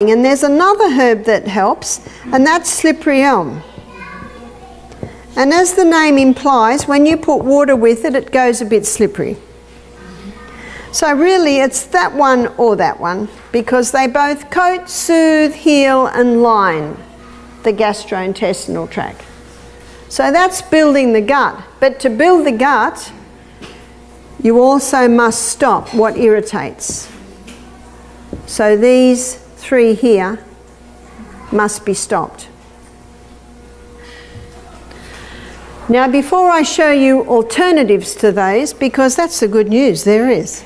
And there's another herb that helps, and that's slippery elm. And as the name implies, when you put water with it, it goes a bit slippery. So really it's that one or that one because they both coat, soothe, heal and line the gastrointestinal tract. So that's building the gut. But to build the gut, you also must stop what irritates. So these three here must be stopped. Now before I show you alternatives to those, because that's the good news, there is.